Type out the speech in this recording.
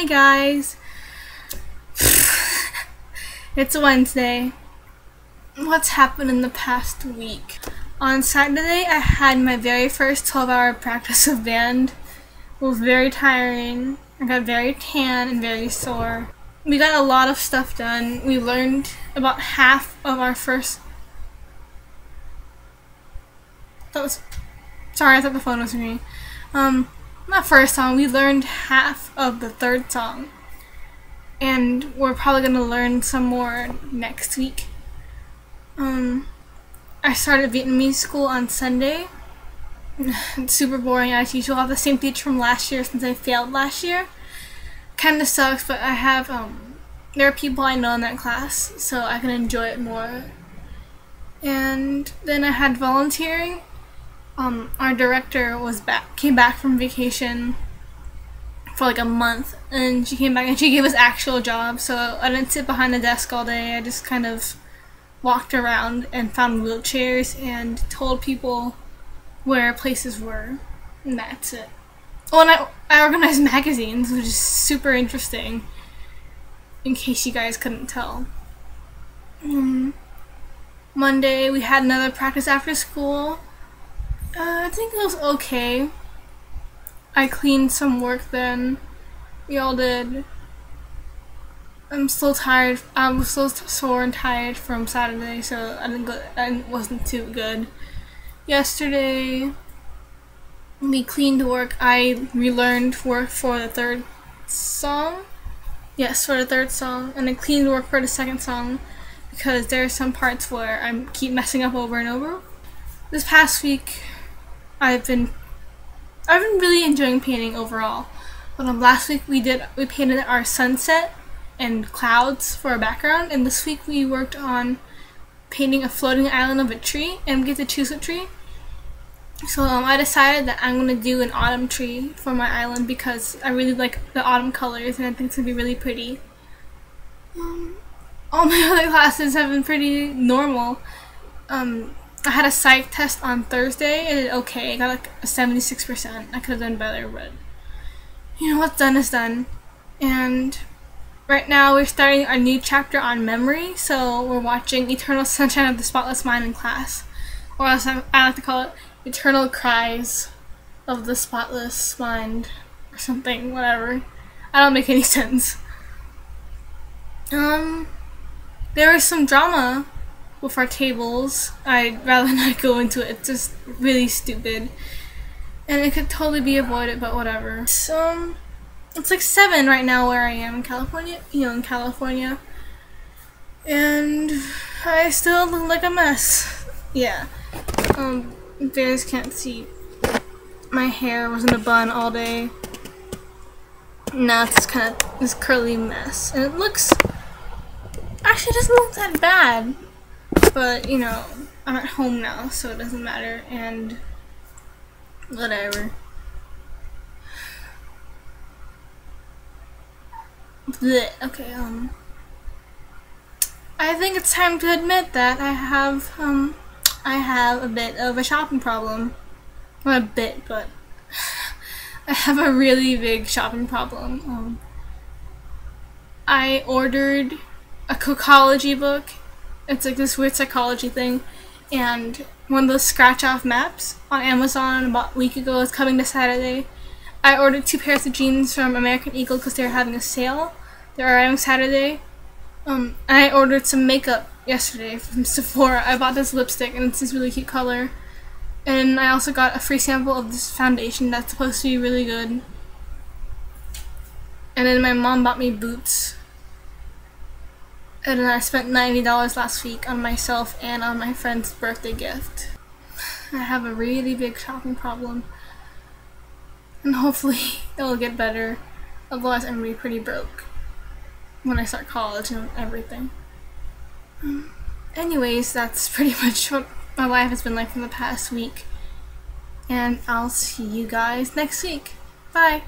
Hey guys. it's Wednesday. What's happened in the past week? On Saturday, I had my very first 12 hour practice of band. It was very tiring. I got very tan and very sore. We got a lot of stuff done. We learned about half of our first. That was. Sorry, I thought the phone was ringing. Um, not first song, we learned half of the third song. And we're probably going to learn some more next week. Um, I started Vietnamese school on Sunday. it's super boring as usual. I have the same teacher from last year since I failed last year. Kinda sucks, but I have, um, there are people I know in that class, so I can enjoy it more. And then I had volunteering um, our director was back, came back from vacation for like a month, and she came back and she gave us actual jobs. So I didn't sit behind the desk all day. I just kind of walked around and found wheelchairs and told people where places were, and that's it. Oh, and I, I organized magazines, which is super interesting. In case you guys couldn't tell. Um, Monday we had another practice after school. Uh, I think it was okay. I cleaned some work then. We all did. I'm still tired. I was still sore and tired from Saturday, so I didn't go. I wasn't too good. Yesterday, we cleaned work. I relearned work for the third song. Yes, for the third song, and I cleaned work for the second song because there are some parts where I keep messing up over and over. This past week, I've been I've been really enjoying painting overall. But um, last week we did we painted our sunset and clouds for a background, and this week we worked on painting a floating island of a tree, and we get to choose a tree. So um, I decided that I'm gonna do an autumn tree for my island because I really like the autumn colors, and I think it's gonna be really pretty. Um, all my other classes have been pretty normal. Um, I had a psych test on Thursday and it okay. I got like a 76%. I could have done better, but you know what's done is done. And right now we're starting a new chapter on memory, so we're watching Eternal Sunshine of the Spotless Mind in class. Or else I, I like to call it Eternal Cries of the Spotless Mind or something, whatever. I don't make any sense. Um, there was some drama with our tables. I'd rather not go into it. It's just really stupid. And it could totally be avoided, but whatever. So, it's like 7 right now where I am in California. You know, in California. And I still look like a mess. Yeah. Um, bears can't see. My hair was in a bun all day. Now it's kind of this curly mess. And it looks... Actually, it doesn't look that bad. But, you know, I'm at home now, so it doesn't matter, and whatever. Blech. Okay, um, I think it's time to admit that I have, um, I have a bit of a shopping problem. Not a bit, but I have a really big shopping problem. Um, I ordered a Cookology book it's like this weird psychology thing, and one of those scratch off maps on Amazon about a week ago is coming to Saturday. I ordered two pairs of jeans from American Eagle because they were having a sale. They're arriving Saturday. Um, I ordered some makeup yesterday from Sephora. I bought this lipstick and it's this really cute color. And I also got a free sample of this foundation that's supposed to be really good. And then my mom bought me boots and then I spent $90 last week on myself and on my friend's birthday gift. I have a really big shopping problem. And hopefully it'll get better. Otherwise I'm gonna be pretty broke when I start college and everything. Anyways, that's pretty much what my life has been like for the past week. And I'll see you guys next week. Bye!